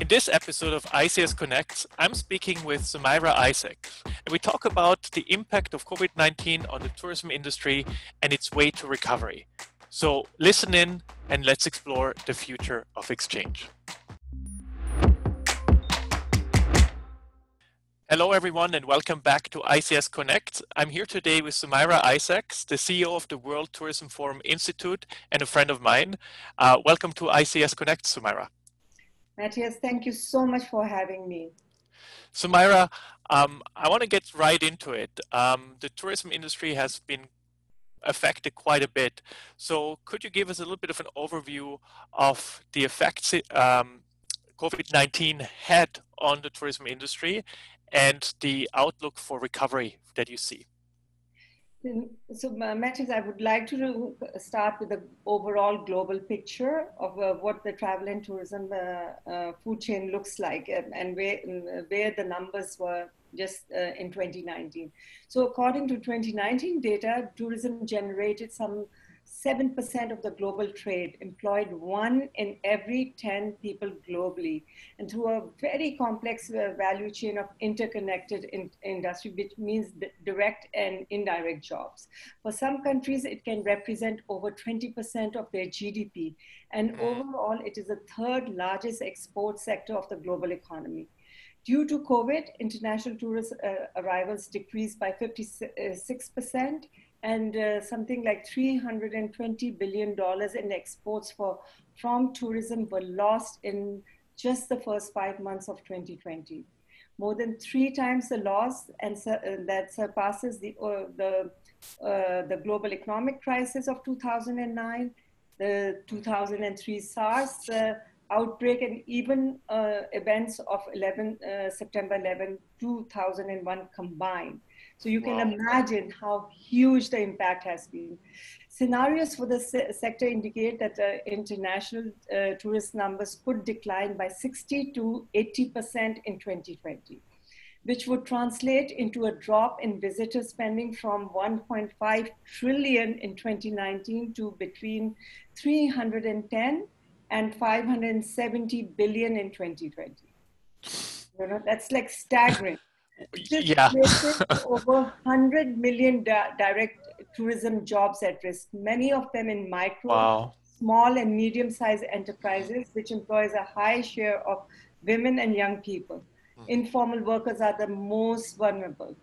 In this episode of ICS Connects, I'm speaking with Sumaira Isaac, and we talk about the impact of COVID 19 on the tourism industry and its way to recovery. So listen in and let's explore the future of exchange. Hello, everyone, and welcome back to ICS Connect. I'm here today with Sumaira Isaacs, the CEO of the World Tourism Forum Institute and a friend of mine. Uh, welcome to ICS Connect, Sumaira. Mathias, thank you so much for having me. Sumaira, um, I want to get right into it. Um, the tourism industry has been affected quite a bit. So, could you give us a little bit of an overview of the effects um, COVID 19 had on the tourism industry and the outlook for recovery that you see? So, Mathias, I would like to start with the overall global picture of uh, what the travel and tourism uh, uh, food chain looks like and, where, where the numbers were just uh, in 2019. So, according to 2019 data, tourism generated some 7% of the global trade, employed one in every 10 people globally, and through a very complex uh, value chain of interconnected in industry, which means direct and indirect jobs. For some countries, it can represent over 20% of their GDP, and mm. overall, it is the third largest export sector of the global economy. Due to COVID, international tourist uh, arrivals decreased by 56%, and uh, something like 320 billion dollars in exports for from tourism were lost in just the first five months of 2020 more than three times the loss and uh, that surpasses the uh, the uh, the global economic crisis of 2009 the 2003 SARS outbreak and even uh, events of 11 September 11 2001 combined so you can imagine how huge the impact has been. Scenarios for the se sector indicate that uh, international uh, tourist numbers could decline by 60 to 80% in 2020, which would translate into a drop in visitor spending from 1.5 trillion in 2019 to between 310 and 570 billion in 2020. You know, that's like staggering. This yeah. over 100 million di- direct tourism jobs at risk, many of them in micro, wow. small, and medium sized enterprises, which employs a high share of women and young people. Mm. Informal workers are the most vulnerable.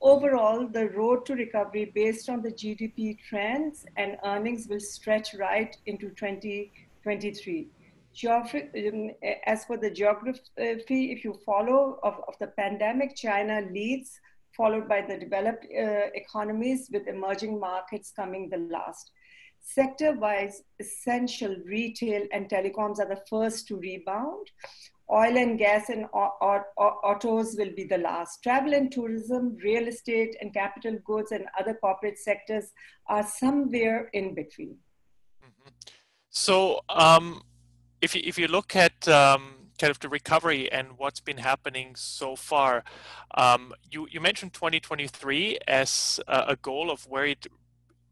Overall, the road to recovery based on the GDP trends and earnings will stretch right into 2023 geography, um, as for the geography, if you follow of, of the pandemic, China leads, followed by the developed uh, economies with emerging markets coming the last. Sector-wise, essential retail and telecoms are the first to rebound. Oil and gas and autos will be the last. Travel and tourism, real estate and capital goods and other corporate sectors are somewhere in between. Mm-hmm. So, um, if you if you look at um, kind of the recovery and what's been happening so far, um, you you mentioned 2023 as a, a goal of where it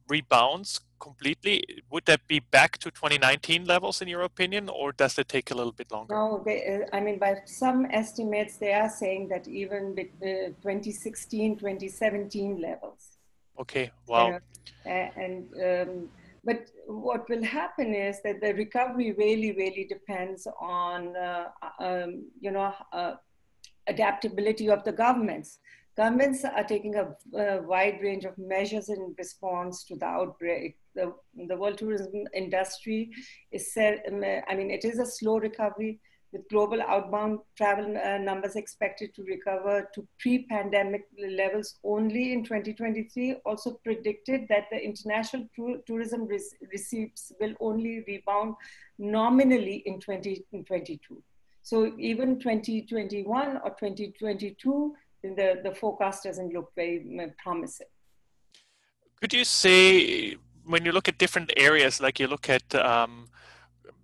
rebounds completely. Would that be back to 2019 levels in your opinion, or does it take a little bit longer? No, they, uh, I mean, by some estimates, they are saying that even with uh, 2016, 2017 levels. Okay, wow. Uh, and um, but what will happen is that the recovery really, really depends on, uh, um, you know, uh, adaptability of the governments. Governments are taking a, a, wide range of measures in response to the outbreak. The, the world tourism industry is, said, I mean, it is a slow recovery with global outbound travel uh, numbers expected to recover to pre-pandemic levels only in 2023, also predicted that the international tourism receipts will only rebound nominally in 2022. So even 2021 or 2022, the, the forecast doesn't look very promising. Could you say, when you look at different areas, like you look at um,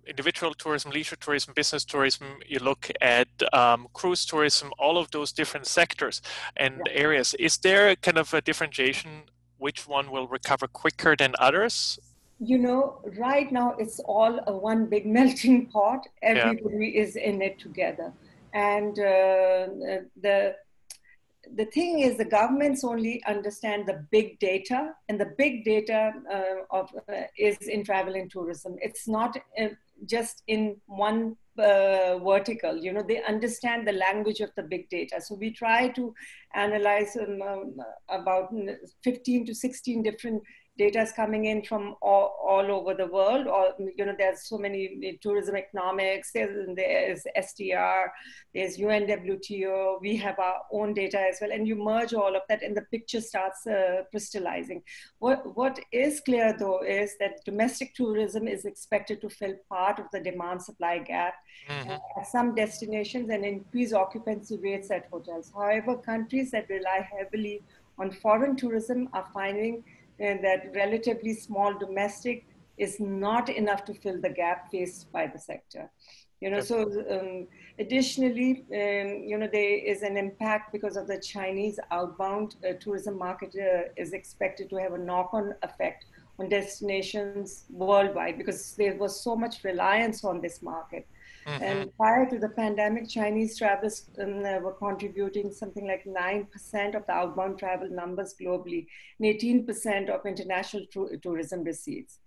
individual tourism, leisure tourism, business tourism, you look at um, cruise tourism, all of those different sectors and yeah. areas. Is there kind of a differentiation which one will recover quicker than others? you know, right now it's all a one big melting pot. Everybody yeah. is in it together, and uh, the the thing is, the governments only understand the big data, and the big data uh, of uh, is in travel and tourism. It's not uh, just in one uh, vertical you know they understand the language of the big data. So we try to analyze um, um, about 15 to 16 different data is coming in from all, all over the world. Or you know there's so many tourism economics there's, there's str there's unwto we have our own data as well and you merge all of that and the picture starts uh, crystallizing. What what is clear though is that domestic tourism is expected to fill part of the demand supply gap mm-hmm. at some destinations and increase occupancy rates at hotels. However countries that rely heavily on foreign tourism are finding and that relatively small domestic is not enough to fill the gap faced by the sector. You know, so um, additionally, um, you know, there is an impact because of the Chinese outbound uh, tourism market uh, is expected to have a knock-on effect on destinations worldwide because there was so much reliance on this market. Mm-hmm. And prior to the pandemic, Chinese travelers um, uh, were contributing something like 9% of the outbound travel numbers globally and 18% of international tourism receipts.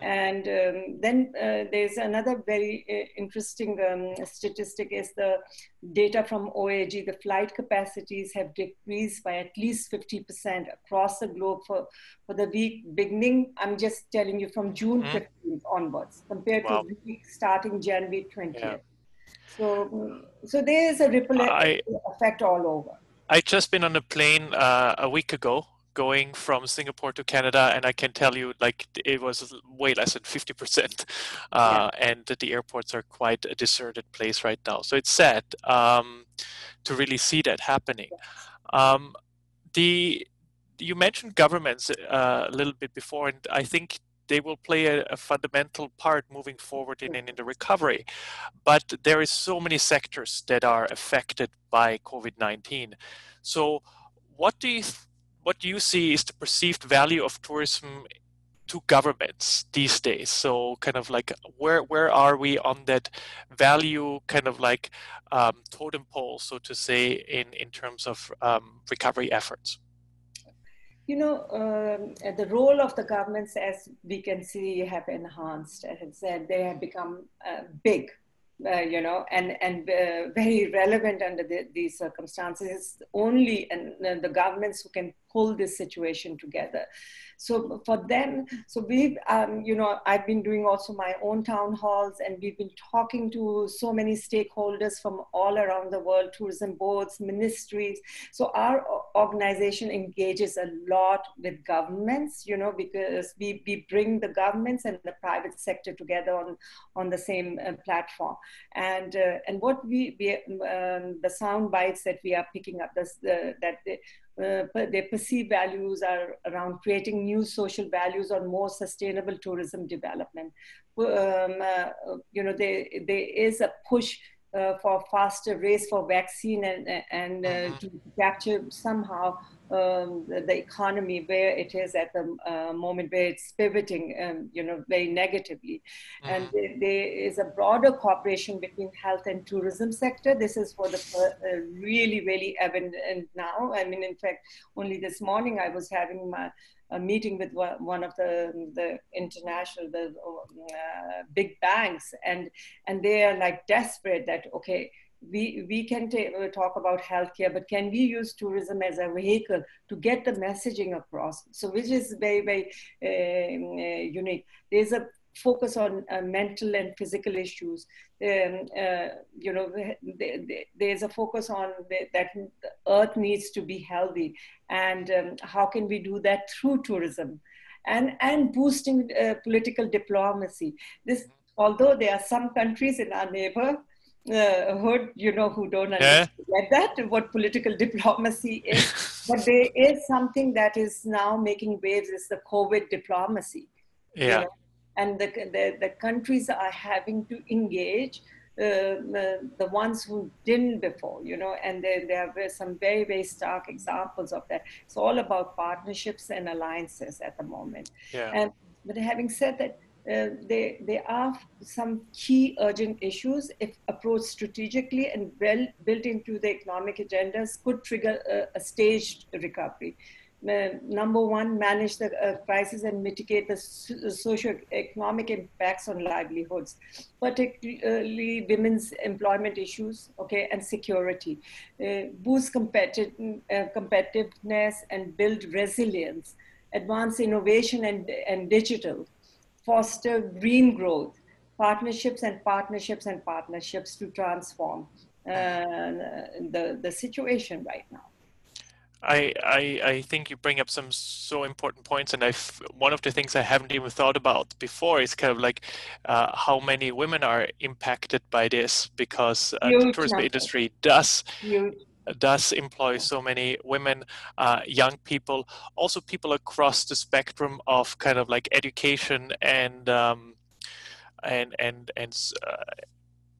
And um, then uh, there's another very uh, interesting um, statistic is the data from OAG. The flight capacities have decreased by at least 50% across the globe for, for the week beginning, I'm just telling you, from June mm-hmm. 15th onwards, compared wow. to the week starting January 20th. Yeah. So, so there is a ripple I, effect all over. I just been on a plane uh, a week ago going from Singapore to Canada, and I can tell you, like it was way less than fifty percent, uh, yeah. and the airports are quite a deserted place right now. So it's sad um, to really see that happening. Um, the you mentioned governments uh, a little bit before, and I think they will play a, a, fundamental part moving forward in, in, in the recovery. But there is so many sectors that are affected by COVID-19. So what do you what you see is the perceived value of tourism to governments these days? So kind of like where where are we on that value kind of like um, totem pole so to say in in terms of um, recovery efforts? You know um, the role of the governments as we can see have enhanced. As I said they have become uh, big uh, you know, and and uh, very relevant under the, these circumstances. It's only and uh, the governments who can pull this situation together. So for them, so we've, um, you know, I've been doing also my own town halls and we've been talking to so many stakeholders from all around the world, tourism boards, ministries. So our organization engages a lot with governments, you know, because we, we bring the governments and the private sector together on, on the same uh, platform. And, uh, and what we, we um, the sound bites that we are picking up, this, uh, that they, uh, their perceived values are around creating new social values on more sustainable tourism development. Um, uh, you know, there, there is a push uh, for faster race for vaccine and, and uh, mm-hmm. to capture somehow um, the, the, economy where it is at the uh, moment where it's pivoting, um, you know, very negatively. Mm-hmm. And there, there is a broader cooperation between health and tourism sector. This is for the uh, really, really evident now. I mean, in fact, only this morning I was having my a meeting with one of the the international the uh, big banks and and they are like desperate that okay we, we can t- uh, talk about healthcare, but can we use tourism as a vehicle to get the messaging across? So, which is very, very um, uh, unique. There's a focus on uh, mental and physical issues. Um, uh, you know, there's a focus on the, that the earth needs to be healthy, and um, how can we do that through tourism, and and boosting uh, political diplomacy. This, although there are some countries in our neighbor uh, hood, you know, who don't understand yeah. that, what political diplomacy is. but there is something that is now making waves is the COVID diplomacy. Yeah. You know? And the, the, the, countries are having to engage uh, the, the ones who didn't before, you know, and there, there are some very, very stark examples of that. It's all about partnerships and alliances at the moment. Yeah. And But having said that, uh, there, there are some key urgent issues if approached strategically and well built into the economic agendas could trigger a, a staged recovery. Uh, number one, manage the uh, crisis and mitigate the so- socio-economic impacts on livelihoods, particularly women's employment issues, okay, and security. Uh, boost competi- uh, competitiveness and build resilience, advance innovation and, and digital, foster green growth, partnerships and partnerships and partnerships to transform uh, the, the situation right now. I, I, I think you bring up some so important points, and I one of the things I haven't even thought about before is kind of like uh, how many women are impacted by this because uh, the tourism industry does Huge. does employ so many women, uh, young people, also people across the spectrum of kind of like education and um, and and and uh,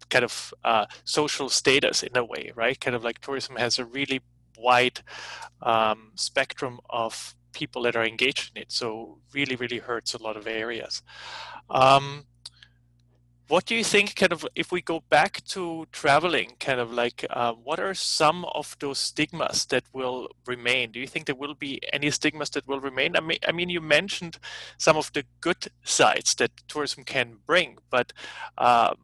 kind of uh, social status in a way, right? Kind of like tourism has a really wide um, spectrum of people that are engaged in it. So really, really hurts a lot of areas. Um, what do you think kind of if we go back to traveling kind of like uh, what are some of those stigmas that will remain do you think there will be any stigmas that will remain i mean i mean you mentioned some of the good sides that tourism can bring but um,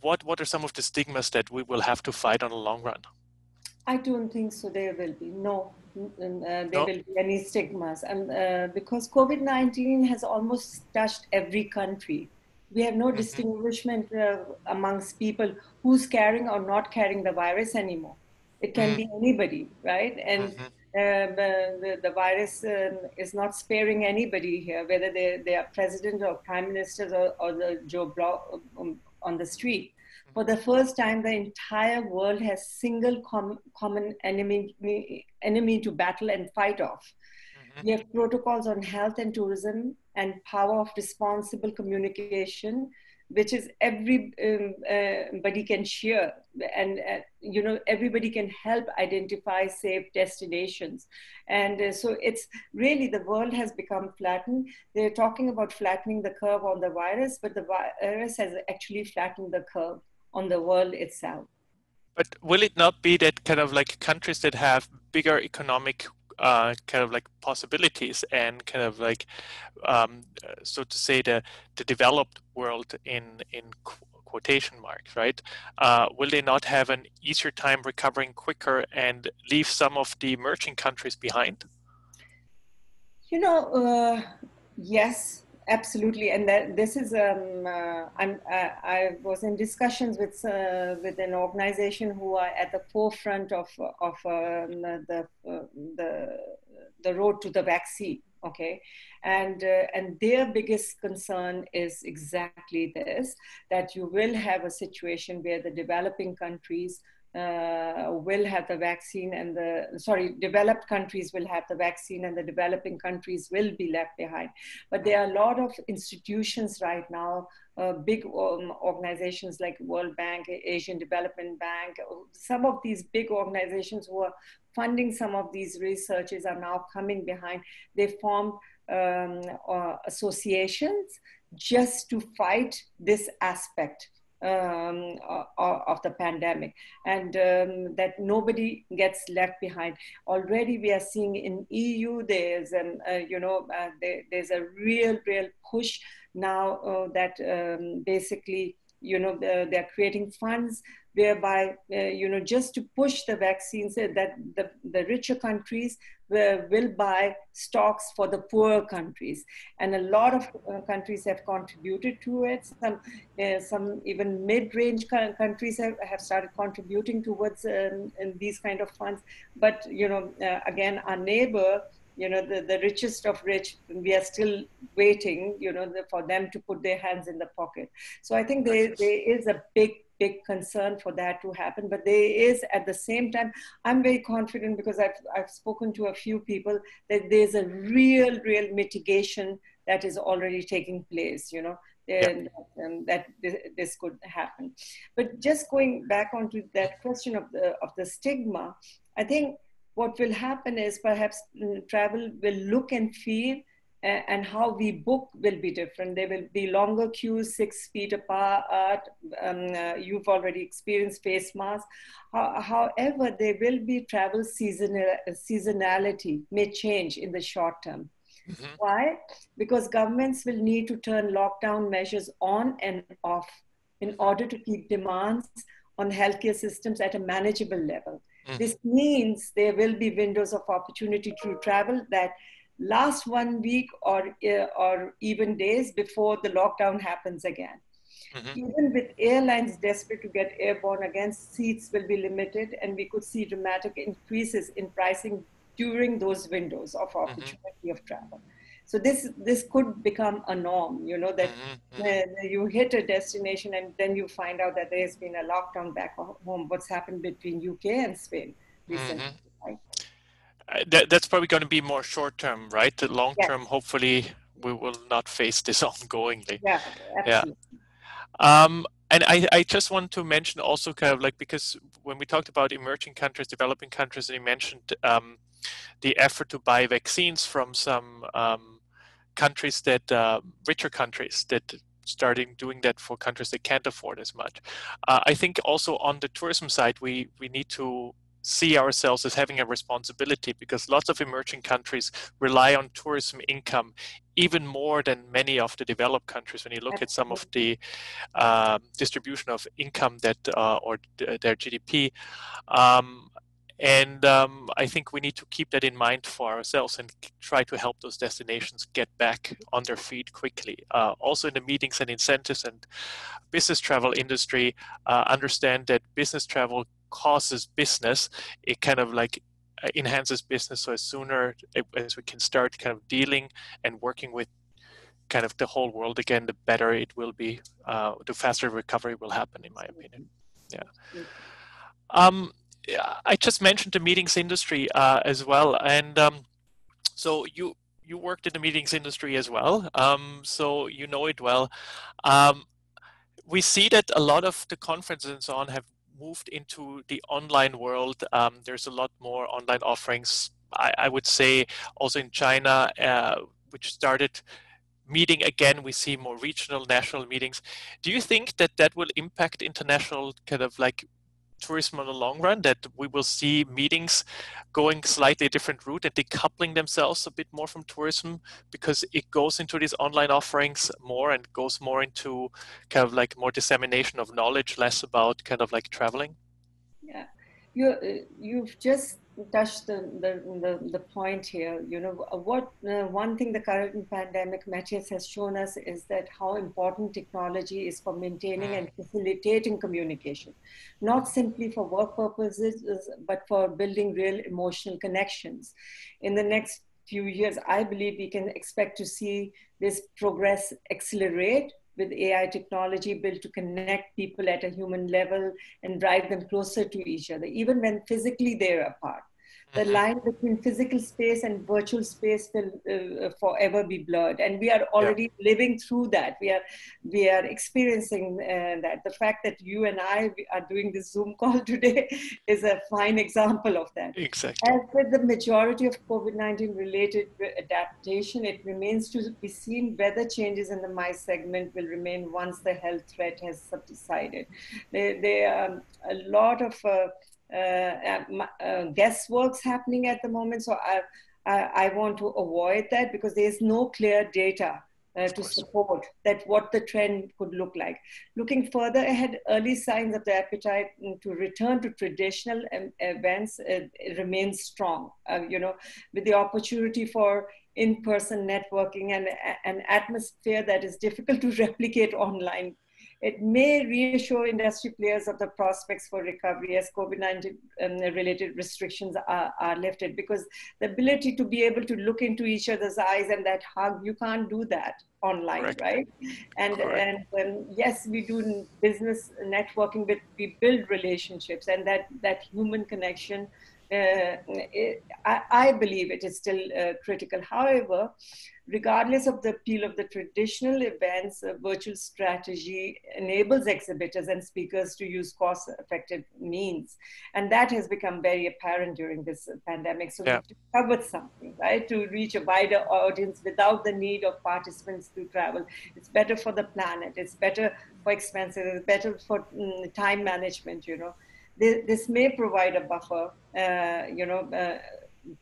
what what are some of the stigmas that we will have to fight on the long run I don't think so. There will be no, uh, there no. will be any stigmas, and uh, because COVID nineteen has almost touched every country, we have no mm-hmm. distinguishment uh, amongst people who's carrying or not carrying the virus anymore. It can mm-hmm. be anybody, right? And mm-hmm. Uh, the, the, virus um, is not sparing anybody here, whether they, they are president or prime ministers or, or the Joe Blow um, on the street for the first time, the entire world has single com- common enemy, enemy to battle and fight off. Mm-hmm. We have protocols on health and tourism and power of responsible communication, which is everybody um, uh, can share and uh, you know everybody can help identify safe destinations and uh, so it's really the world has become flattened they're talking about flattening the curve on the virus but the virus has actually flattened the curve on the world itself. But will it not be that kind of like countries that have bigger economic uh, kind of like possibilities and kind of like um, so to say the the developed world in in quotation marks right uh, will they not have an easier time recovering quicker and leave some of the emerging countries behind you know uh, yes Absolutely, and that, this is um, uh, I'm, uh, I was in discussions with uh, with an organization who are at the forefront of of um, the uh, the the road to the vaccine. Okay, and uh, and their biggest concern is exactly this: that you will have a situation where the developing countries uh, will have the vaccine and the sorry developed countries will have the vaccine and the developing countries will be left behind. But there are a lot of institutions right now uh, big um, organizations like world bank asian development bank. Some of these big organizations who are funding some of these researches are now coming behind. They form um, uh, associations just to fight this aspect um, of the pandemic and um, that nobody gets left behind. Already we are seeing in EU there's an, uh, you know, uh, there, there's a real, real push now uh, that um, basically, you know, they're creating funds whereby, uh, you know, just to push the vaccines uh, that the, the richer countries will buy stocks for the poor countries. And a lot of uh, countries have contributed to it. Some, some even mid-range countries have, have started contributing towards um, these kind of funds. But, you know, again, our neighbor, you know, the, the richest of rich, we are still waiting, you know, the, for them to put their hands in the pocket. So I think there, there is a big big concern for that to happen. But there is at the same time, I'm very confident because I've, I've spoken to a few people that there's a real, real mitigation that is already taking place, you know, and, and that this could happen. But just going back onto that question of the, of the stigma, I think what will happen is perhaps mm, travel will look and feel and how we book will be different. There will be longer queues, six feet apart. Um, uh, you've already experienced face masks. however, there will be travel seasonal, seasonality may change in the short term. Mm-hmm. Why? Because governments will need to turn lockdown measures on and off in order to keep demands on healthcare systems at a manageable level. Mm-hmm. This means there will be windows of opportunity to travel that last one week or, uh, or even days before the lockdown happens again. Mm-hmm. Even with airlines desperate to get airborne again, seats will be limited, and we could see dramatic increases in pricing during those windows of mm-hmm. opportunity mm-hmm. of travel. So this this could become a norm, you know, that mm-hmm. mm-hmm. you hit a destination and then you find out that there's been a lockdown back home. What's happened between UK and Spain recently? Mm-hmm. Right? Uh, that, that's probably going to be more short term, right? The long term, yeah. hopefully, we will not face this ongoingly. Yeah, absolutely. Yeah. Um, and I, I just want to mention also kind of like because when we talked about emerging countries, developing countries, and you mentioned um, the effort to buy vaccines from some um, countries that uh, richer countries that starting doing that for countries that can't afford as much. Uh, I think also on the tourism side, we we need to see ourselves as having a responsibility because lots of emerging countries rely on tourism income even more than many of the developed countries when you look at some of the uh, distribution of income that uh, or their gdp um, and um, I think we need to keep that in mind for ourselves and try to help those destinations get back on their feet quickly. Uh, also, in the meetings and incentives and business travel industry, uh, understand that business travel causes business, it kind of like uh, enhances business. So as sooner as we can start kind of dealing and working with kind of the whole world again, the better it will be. Uh, the faster recovery will happen, in my opinion. Yeah. Um, I just mentioned the meetings industry uh, as well, and um, so you you worked in the meetings industry as well, um, so you know it well. Um, we see that a lot of the conferences and so on have moved into the online world. Um, there's a lot more online offerings. I, I would say also in China, uh, which started meeting again. We see more regional, national meetings. Do you think that that will impact international kind of like tourism in the long run that we will see meetings going slightly different route and decoupling themselves a bit more from tourism because it goes into these online offerings more and goes more into kind of like more dissemination of knowledge less about kind of like traveling. Yeah you uh, you've just touched the, the, the, the, point here. You know, what uh, one thing the current pandemic Mathias has shown us is that how important technology is for maintaining and facilitating communication, not simply for work purposes, but for building real emotional connections. In the next few years, I believe we can expect to see this progress accelerate with AI technology built to connect people at a human level and drive them closer to each other, even when physically they're apart. The mm-hmm. line between physical space and virtual space will uh, forever be blurred, and we are already yeah. living through that. We are we are experiencing uh, that. The fact that you and I are doing this Zoom call today is a fine example of that. Exactly. As with the majority of COVID nineteen related adaptation, it remains to be seen whether changes in the MICE segment will remain once the health threat has subsided. There, there are a lot of uh, uh, uh, guessworks happening at the moment. So I, I, I, want to avoid that because there's no clear data uh, to support that what the trend could look like. Looking further ahead, early signs of the appetite to return to traditional events uh, remains strong. Uh, you know, with the opportunity for in-person networking and an atmosphere that is difficult to replicate online it may reassure industry players of the prospects for recovery as COVID-19 um, related restrictions are, are lifted because the ability to be able to look into each other's eyes and that hug, you can't do that online, Correct. right? And Correct. and um, yes, we do business networking, but we build relationships, and that that human connection uh, it, I, I, believe it is still uh, critical. However, regardless of the appeal of the traditional events, a virtual strategy enables exhibitors and speakers to use cost effective means. And that has become very apparent during this pandemic. So yeah. we've discovered something, right, to reach a wider audience without the need of participants to travel. It's better for the planet, it's better for expenses, it's better for mm, time management, you know. This, this may provide a buffer, uh, you know. Uh,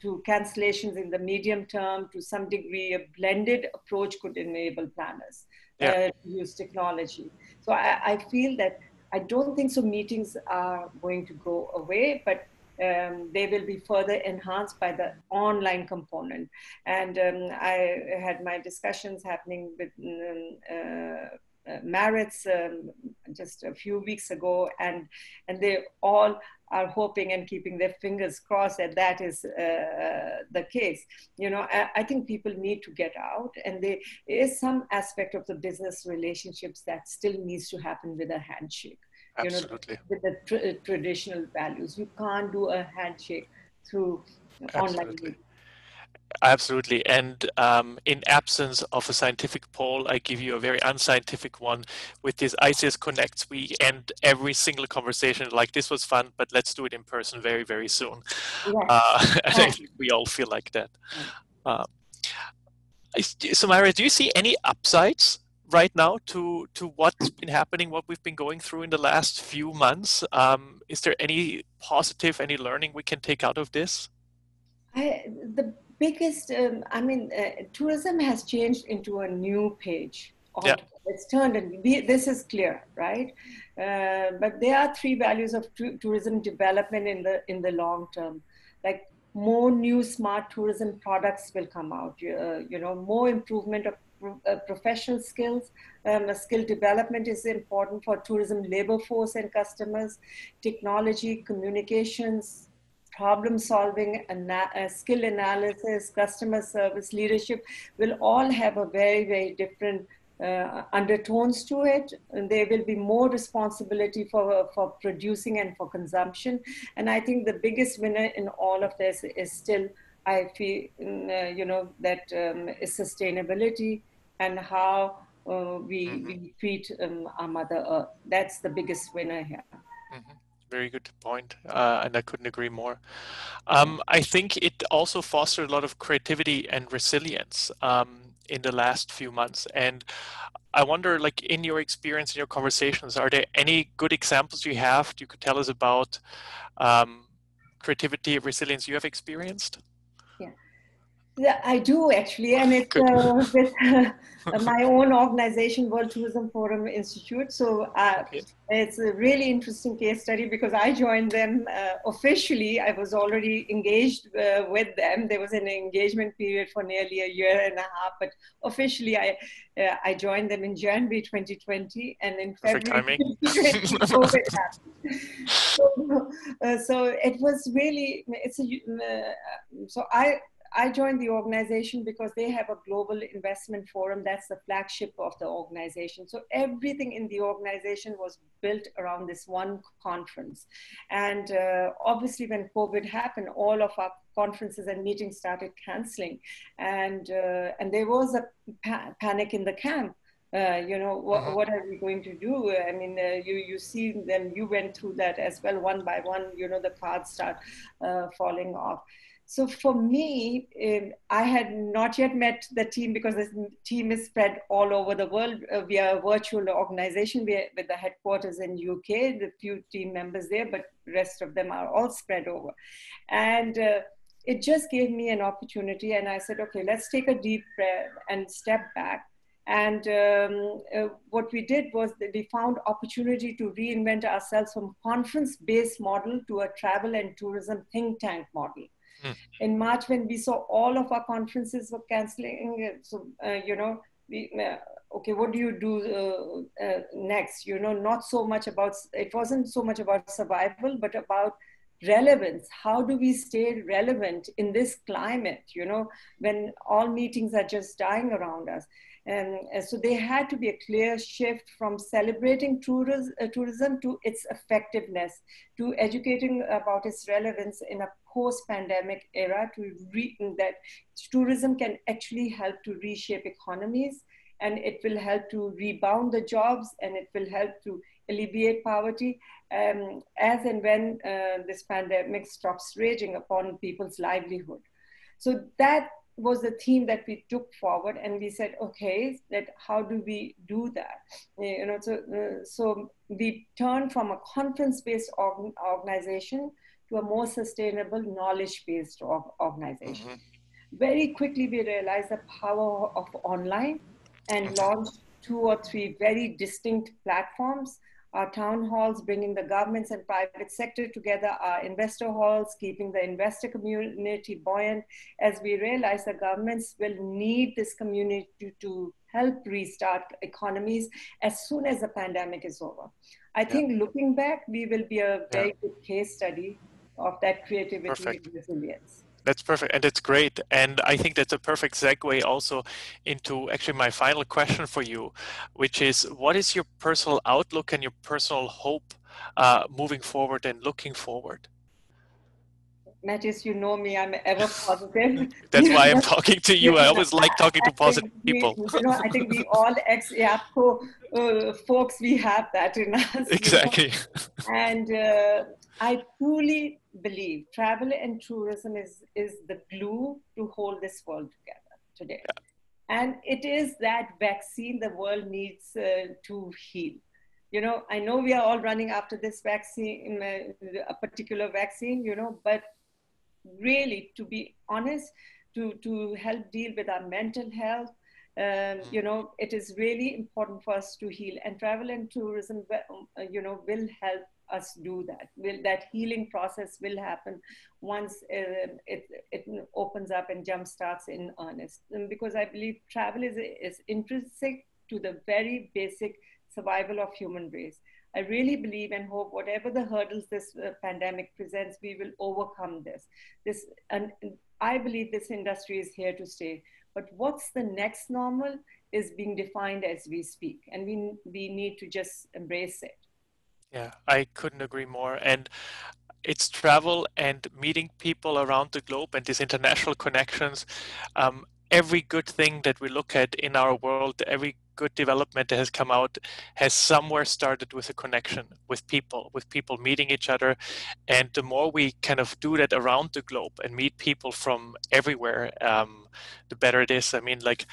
to cancellations in the medium term, to some degree, a blended approach could enable planners yeah. uh, to use technology. So I, I, feel that I don't think so meetings are going to go away, but um, they will be further enhanced by the online component. And um, I had my discussions happening with um, uh, Maritz um, just a few weeks ago, and and they all are hoping and keeping their fingers crossed that that is uh, the case. You know, I, I, think people need to get out, and there is some aspect of the business relationships that still needs to happen with a handshake. Absolutely. You know, with the tr- traditional values, you can't do a handshake through Absolutely. online Absolutely. And um, in absence of a scientific poll, I give you a very unscientific one. With this ICS Connects, we end every single conversation like this was fun, but let's do it in person very, very soon. Yes. Uh, and I think we all feel like that. Uh, Sumaira, do you see any upsides right now to to what's been happening, what we've been going through in the last few months? Um, is there any positive, any learning we can take out of this? I, the biggest, um, I mean, uh, tourism has changed into a new page. Yeah. It's turned, and this is clear, right? Uh, but there are three values of tourism development in the in the long term, like more new smart tourism products will come out. Uh, you know, more improvement of uh, professional skills. Um, skill development is important for tourism labor force and customers. Technology, communications, problem solving, ana- uh, skill analysis, customer service, leadership will all have a very, very different uh, undertones to it. And there will be more responsibility for, for producing and for consumption. And I think the biggest winner in all of this is still, I feel, uh, you know, that um, is sustainability and how uh, we, mm-hmm. we treat um, our Mother Earth. That's the biggest winner here. Very good point, uh, and I couldn't agree more. Um, I think it also fostered a lot of creativity and resilience um, in the last few months. And I wonder, like in your experience, in your conversations, are there any good examples you have you could tell us about um, creativity resilience you have experienced? Yeah, I do actually, and it's uh, with uh, my own organization, World Tourism Forum Institute. So uh, it's a really interesting case study because I joined them uh, officially. I was already engaged uh, with them. There was an engagement period for nearly a year and a half, but officially I uh, I joined them in January 2020, and in February 2020, so, so, it was really it's a so I I joined the organization because they have a global investment forum. That's the flagship of the organization. So everything in the organization was built around this one conference. And uh, obviously, when COVID happened, all of our conferences and meetings started canceling, and uh, and there was a pa- panic in the camp. Uh, you know what, uh-huh. what are we going to do i mean uh, you you see them you went through that as well one by one you know the cards start uh, falling off so for me, um, I had not yet met the team because this team is spread all over the world. Uh, we are a virtual organization we are, with the headquarters in UK, the few team members there, but rest of them are all spread over. And uh, it just gave me an opportunity and I said, okay, let's take a deep breath and step back. And um, uh, what we did was that we found opportunity to reinvent ourselves from conference-based model to a travel and tourism think tank model. Mm. In March, when we saw all of our conferences were canceling, so uh, you know, we, uh, okay, what do you do uh, uh, next? You know, not so much about it wasn't so much about survival, but about relevance. How do we stay relevant in this climate? You know, when all meetings are just dying around us. And uh, so there had to be a clear shift from celebrating tourism, uh, tourism to its effectiveness, to educating about its relevance in a post-pandemic era to re- that tourism can actually help to reshape economies and it will help to rebound the jobs and it will help to alleviate poverty um, as and when uh, this pandemic stops raging upon people's livelihood. So that was the theme that we took forward and we said okay that how do we do that you know so uh, so we turned from a conference based org- organization to a more sustainable knowledge based organization mm-hmm. very quickly we realized the power of online and mm-hmm. launched two or three very distinct platforms our town halls, bringing the governments and private sector together, our investor halls, keeping the investor community buoyant, as we realize the governments will need this community to, to help restart economies as soon as the pandemic is over. I yeah. think looking back, we will be a very yeah. good case study of that creativity Perfect. and resilience. That's perfect, and that's great. And I think that's a perfect segue also into actually my final question for you, which is what is your personal outlook and your personal hope uh, moving forward and looking forward? Mathias, you know me, I'm ever positive. That's why I'm talking to you. I always like talking to positive we, people. You know, I think we all ex IAPCO uh, folks, we have that in us. Exactly. You know? And uh, I truly believe travel and tourism is, is the glue to hold this world together today. Yeah. And it is that vaccine the world needs uh, to heal. You know, I know we are all running after this vaccine, uh, a particular vaccine, you know, but really, to be honest, to, to help deal with our mental health, um, you know, it is really important for us to heal. And travel and tourism, uh, you know, will help us do that. Will that healing process will happen once uh, it, it opens up and jump starts in earnest. And because I believe travel is, is intrinsic to the very basic survival of human race. I really believe and hope whatever the hurdles this uh, pandemic presents, we will overcome this. This and I believe this industry is here to stay. But what's the next normal is being defined as we speak, and we we need to just embrace it. Yeah, I couldn't agree more. And it's travel and meeting people around the globe and these international connections. Um, every good thing that we look at in our world, every good development that has come out has somewhere started with a connection with people, with people meeting each other. And the more we kind of do that around the globe and meet people from everywhere, um, the better it is. I mean, like,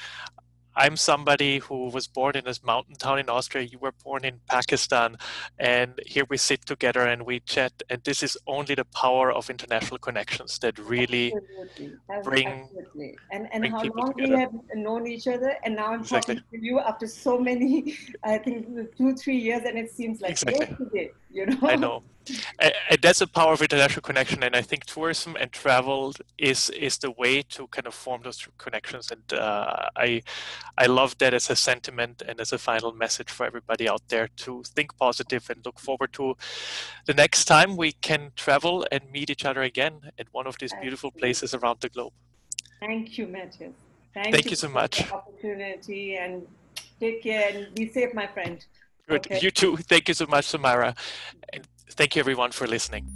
I'm somebody who was born in this mountain town in Austria. You were born in Pakistan. And here we sit together and we chat. And this is only the power of international connections that really absolutely. bring. Absolutely. And, and bring how long together. we have known each other. And now I'm exactly. talking to you after so many, I think, two, three years. And it seems like exactly. yesterday, you know? I know. And, that's the power of international connection and i think tourism and travel is is the way to kind of form those connections and uh, i i love that as a sentiment and as a final message for everybody out there to think positive and look forward to the next time we can travel and meet each other again at one of these beautiful places around the globe. Thank you Mathias. thank, thank you, you so much. opportunity and take care and be safe my friend Good. Okay. You too. Thank you so much, Sumaira. And thank you everyone for listening.